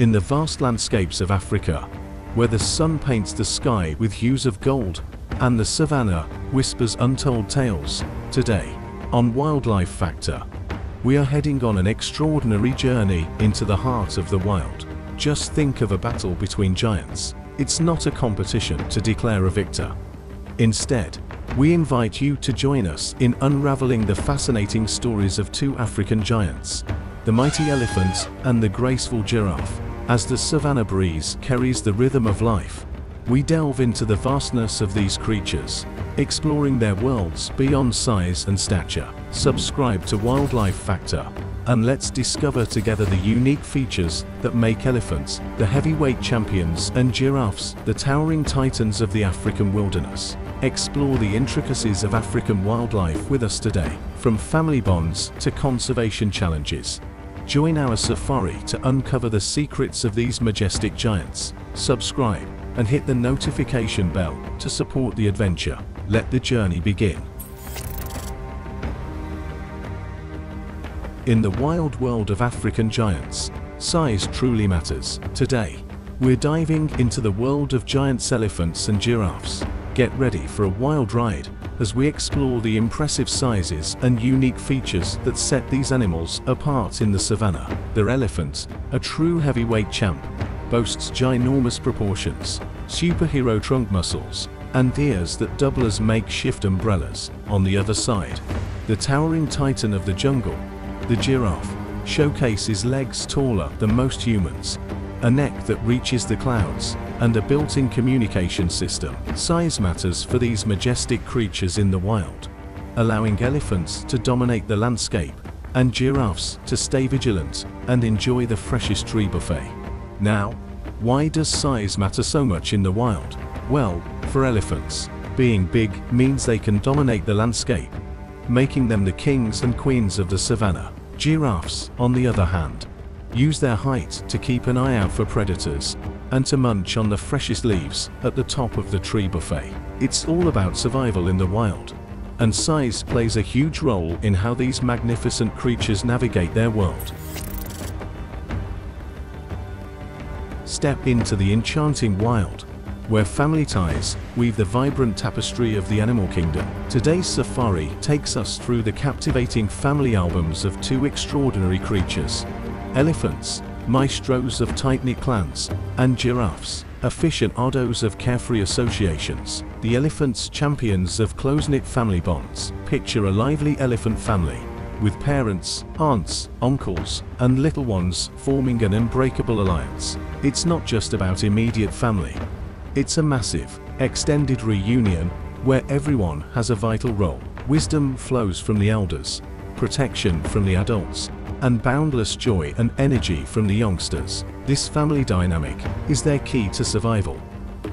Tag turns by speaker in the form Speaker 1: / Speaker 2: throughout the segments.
Speaker 1: In the vast landscapes of Africa, where the sun paints the sky with hues of gold, and the savannah whispers untold tales, today, on Wildlife Factor, we are heading on an extraordinary journey into the heart of the wild. Just think of a battle between giants. It's not a competition to declare a victor. Instead, we invite you to join us in unraveling the fascinating stories of two African giants, the mighty elephant and the graceful giraffe. As the savanna breeze carries the rhythm of life, we delve into the vastness of these creatures, exploring their worlds beyond size and stature. Subscribe to Wildlife Factor, and let's discover together the unique features that make elephants the heavyweight champions and giraffes the towering titans of the African wilderness. Explore the intricacies of African wildlife with us today, from family bonds to conservation challenges. Join our safari to uncover the secrets of these majestic giants. Subscribe and hit the notification bell to support the adventure. Let the journey begin. In the wild world of African giants, size truly matters. Today, we're diving into the world of giant elephants and giraffes. Get ready for a wild ride as we explore the impressive sizes and unique features that set these animals apart in the savannah. The elephant, a true heavyweight champ, boasts ginormous proportions, superhero trunk muscles, and ears that double as makeshift umbrellas. On the other side, the towering titan of the jungle, the giraffe, showcases legs taller than most humans, a neck that reaches the clouds, and a built-in communication system. Size matters for these majestic creatures in the wild, allowing elephants to dominate the landscape and giraffes to stay vigilant and enjoy the freshest tree buffet. Now, why does size matter so much in the wild? Well, for elephants, being big means they can dominate the landscape, making them the kings and queens of the savannah. Giraffes, on the other hand, use their height to keep an eye out for predators and to munch on the freshest leaves at the top of the tree buffet. It's all about survival in the wild, and size plays a huge role in how these magnificent creatures navigate their world. Step into the enchanting wild, where family ties weave the vibrant tapestry of the animal kingdom. Today's safari takes us through the captivating family albums of two extraordinary creatures. Elephants, maestros of tight-knit clans, and giraffes, aficionados of carefree associations. The elephants champions of close-knit family bonds. Picture a lively elephant family, with parents, aunts, uncles, and little ones forming an unbreakable alliance. It's not just about immediate family. It's a massive, extended reunion where everyone has a vital role. Wisdom flows from the elders, protection from the adults, and boundless joy and energy from the youngsters. This family dynamic is their key to survival,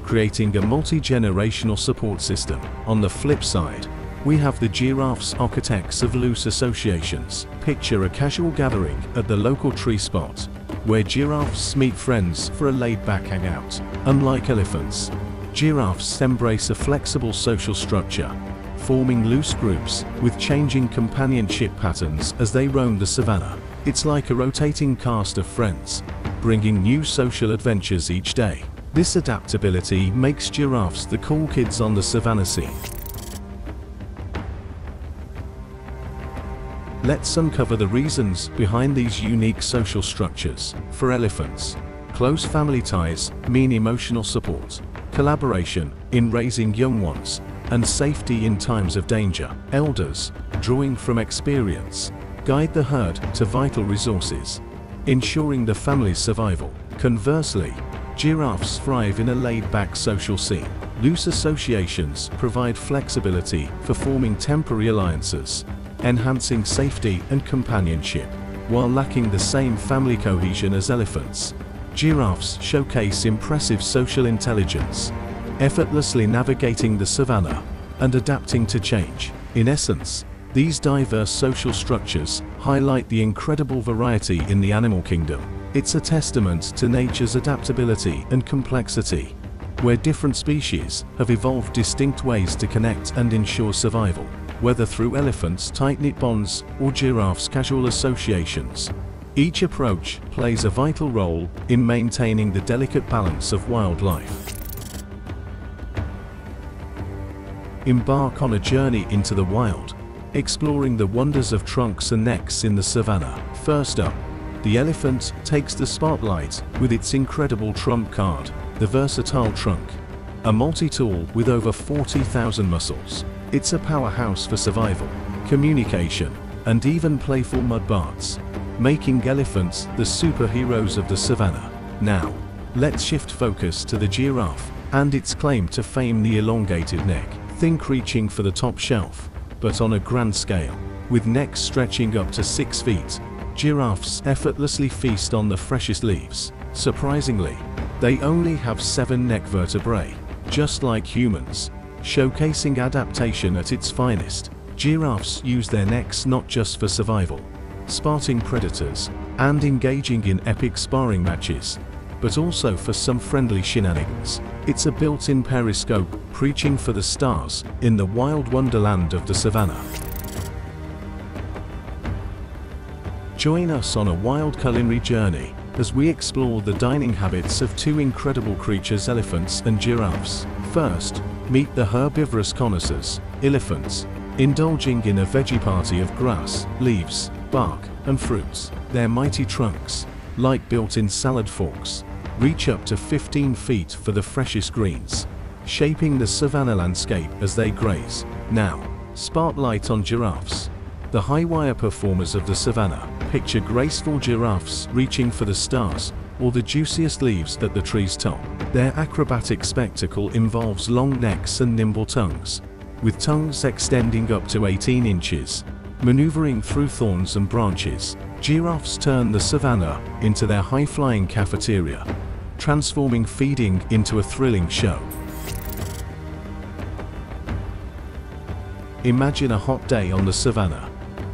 Speaker 1: creating a multi-generational support system. On the flip side, we have the giraffes architects of loose associations. Picture a casual gathering at the local tree spot, where giraffes meet friends for a laid-back hangout. Unlike elephants, giraffes embrace a flexible social structure, forming loose groups with changing companionship patterns as they roam the savannah. It's like a rotating cast of friends, bringing new social adventures each day. This adaptability makes giraffes the cool kids on the savannah scene. Let's uncover the reasons behind these unique social structures. For elephants, close family ties mean emotional support, collaboration in raising young ones, and safety in times of danger. Elders, drawing from experience, guide the herd to vital resources, ensuring the family's survival. Conversely, giraffes thrive in a laid-back social scene. Loose associations provide flexibility for forming temporary alliances, enhancing safety and companionship. While lacking the same family cohesion as elephants, giraffes showcase impressive social intelligence, effortlessly navigating the savannah and adapting to change. In essence, these diverse social structures highlight the incredible variety in the animal kingdom. It's a testament to nature's adaptability and complexity, where different species have evolved distinct ways to connect and ensure survival whether through elephants' tight-knit bonds or giraffes' casual associations. Each approach plays a vital role in maintaining the delicate balance of wildlife. Embark on a journey into the wild, exploring the wonders of trunks and necks in the savannah. First up, the elephant takes the spotlight with its incredible trump card, the versatile trunk. A multi-tool with over 40,000 muscles, it's a powerhouse for survival, communication, and even playful mud baths, making elephants the superheroes of the savannah. Now, let's shift focus to the giraffe and its claim to fame the elongated neck. Think reaching for the top shelf, but on a grand scale, with necks stretching up to 6 feet, giraffes effortlessly feast on the freshest leaves. Surprisingly, they only have 7 neck vertebrae, just like humans, showcasing adaptation at its finest. Giraffes use their necks not just for survival, spotting predators, and engaging in epic sparring matches, but also for some friendly shenanigans. It's a built-in periscope, preaching for the stars, in the wild wonderland of the savannah. Join us on a wild culinary journey as we explore the dining habits of two incredible creatures elephants and giraffes. First, meet the herbivorous connoisseurs, elephants, indulging in a veggie party of grass, leaves, bark, and fruits. Their mighty trunks, like built-in salad forks, reach up to 15 feet for the freshest greens, shaping the savanna landscape as they graze. Now, spotlight on giraffes. The high wire performers of the savanna, picture graceful giraffes reaching for the stars, or the juiciest leaves at the tree's top. Their acrobatic spectacle involves long necks and nimble tongues, with tongues extending up to 18 inches. Maneuvering through thorns and branches, giraffes turn the savanna into their high-flying cafeteria, transforming feeding into a thrilling show. Imagine a hot day on the savannah.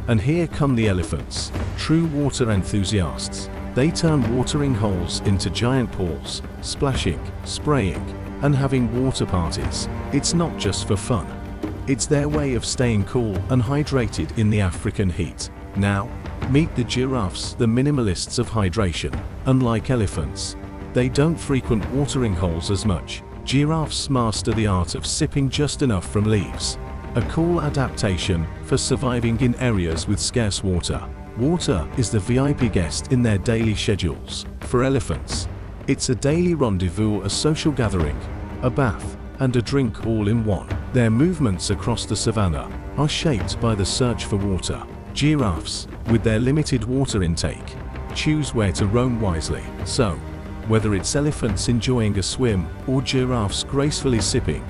Speaker 1: And here come the elephants, true water enthusiasts. They turn watering holes into giant pools, splashing, spraying, and having water parties. It's not just for fun. It's their way of staying cool and hydrated in the African heat. Now, meet the giraffes, the minimalists of hydration. Unlike elephants, they don't frequent watering holes as much. Giraffes master the art of sipping just enough from leaves. A cool adaptation for surviving in areas with scarce water. Water is the VIP guest in their daily schedules. For elephants, it's a daily rendezvous, a social gathering, a bath, and a drink all in one. Their movements across the savannah are shaped by the search for water. Giraffes, with their limited water intake, choose where to roam wisely. So, whether it's elephants enjoying a swim or giraffes gracefully sipping,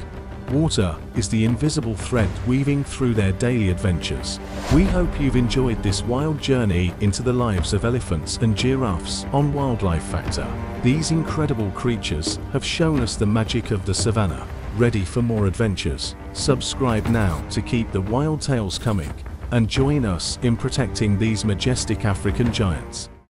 Speaker 1: water is the invisible thread weaving through their daily adventures. We hope you've enjoyed this wild journey into the lives of elephants and giraffes on Wildlife Factor. These incredible creatures have shown us the magic of the savannah. Ready for more adventures? Subscribe now to keep the wild tales coming and join us in protecting these majestic African giants.